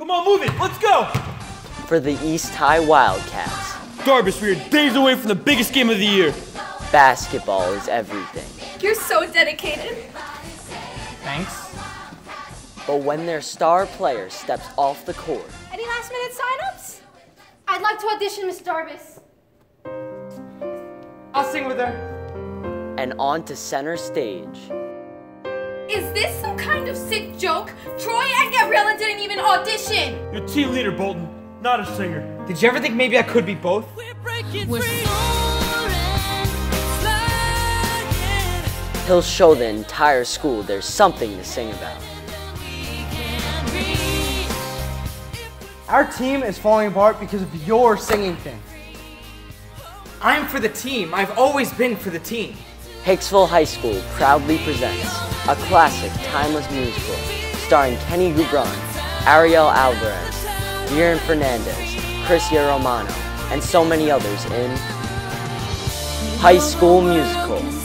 Come on, move it. Let's go. For the East High Wildcats, Garbus, we are days away from the biggest game of the year. basketball is everything. You're so dedicated. Thanks. But when their star player steps off the court, Any last minute signups? I'd like to audition Miss Darbus. I'll sing with her. and on to center stage, Is this some kind of sick joke? Troy and Gabriella didn't even audition. You're team leader, Bolton, not a singer. Did you ever think maybe I could be both? We're breaking. free. He'll show the entire school there's something to sing about. Our team is falling apart because of your singing thing. I'm for the team. I've always been for the team. Hicksville High School proudly presents a classic timeless musical starring Kenny Gubran, Ariel Alvarez, Viren Fernandes, Chrisia Romano, and so many others in High School Musical